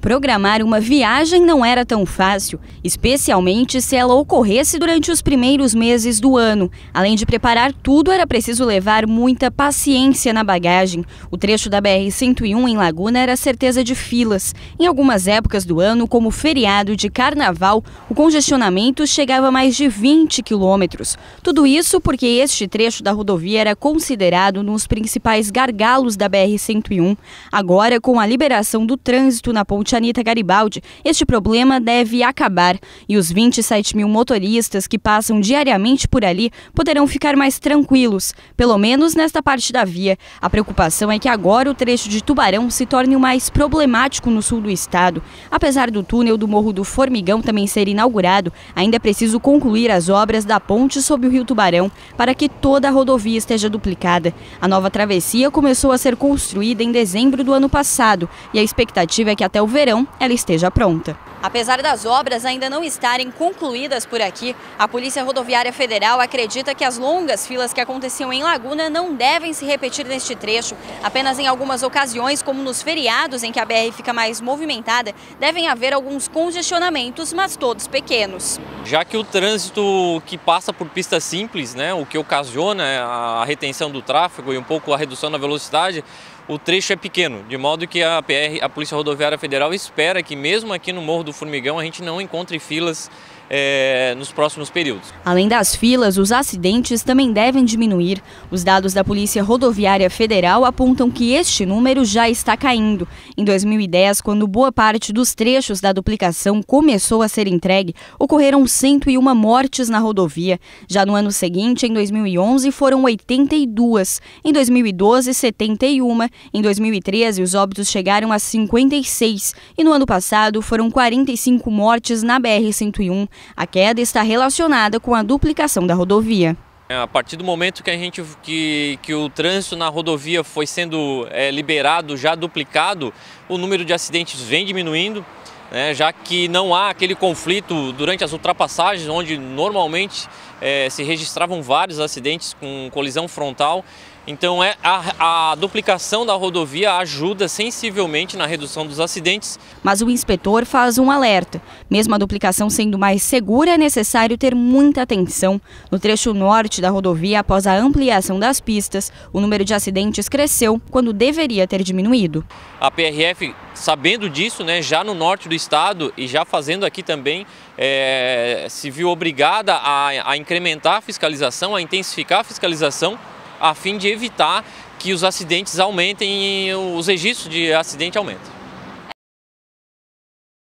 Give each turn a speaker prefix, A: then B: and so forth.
A: Programar uma viagem não era tão fácil, especialmente se ela ocorresse durante os primeiros meses do ano. Além de preparar tudo, era preciso levar muita paciência na bagagem. O trecho da BR-101 em Laguna era certeza de filas. Em algumas épocas do ano, como feriado de carnaval, o congestionamento chegava a mais de 20 quilômetros. Tudo isso porque este trecho da rodovia era considerado nos principais gargalos da BR-101. Agora, com a liberação do trânsito na ponte Anitta Garibaldi, este problema deve acabar e os 27 mil motoristas que passam diariamente por ali poderão ficar mais tranquilos, pelo menos nesta parte da via. A preocupação é que agora o trecho de Tubarão se torne o mais problemático no sul do estado. Apesar do túnel do Morro do Formigão também ser inaugurado, ainda é preciso concluir as obras da ponte sobre o rio Tubarão para que toda a rodovia esteja duplicada. A nova travessia começou a ser construída em dezembro do ano passado e a expectativa é que até o verão ela esteja pronta. Apesar das obras ainda não estarem concluídas por aqui, a Polícia Rodoviária Federal acredita que as longas filas que aconteciam em Laguna não devem se repetir neste trecho. Apenas em algumas ocasiões, como nos feriados em que a BR fica mais movimentada, devem haver alguns congestionamentos, mas todos pequenos.
B: Já que o trânsito que passa por pista simples, né, o que ocasiona a retenção do tráfego e um pouco a redução da velocidade, o trecho é pequeno, de modo que a PR, a Polícia Rodoviária Federal espera que mesmo aqui no Morro do Formigão a gente não encontre filas é, nos próximos períodos.
A: Além das filas, os acidentes também devem diminuir. Os dados da Polícia Rodoviária Federal apontam que este número já está caindo. Em 2010, quando boa parte dos trechos da duplicação começou a ser entregue, ocorreram 101 mortes na rodovia. Já no ano seguinte, em 2011, foram 82. Em 2012, 71. Em 2013, os óbitos chegaram a 56. E no ano passado, foram 45 mortes na BR-101. A queda está relacionada com a duplicação da rodovia.
B: É, a partir do momento que a gente que, que o trânsito na rodovia foi sendo é, liberado, já duplicado, o número de acidentes vem diminuindo, né, já que não há aquele conflito durante as ultrapassagens, onde normalmente é, se registravam vários acidentes com colisão frontal. Então é a, a, duplicação da rodovia ajuda sensivelmente na redução dos acidentes.
A: Mas o inspetor faz um alerta. Mesmo a duplicação sendo mais segura, é necessário ter muita atenção. No trecho norte da rodovia, após a ampliação das pistas, o número de acidentes cresceu quando deveria ter diminuído.
B: A PRF, sabendo disso, né, já no norte do estado e já fazendo aqui também, é, se viu obrigada a, a incrementar a fiscalização, a intensificar a fiscalização a fim de evitar que os acidentes aumentem e os registros de acidente aumentem.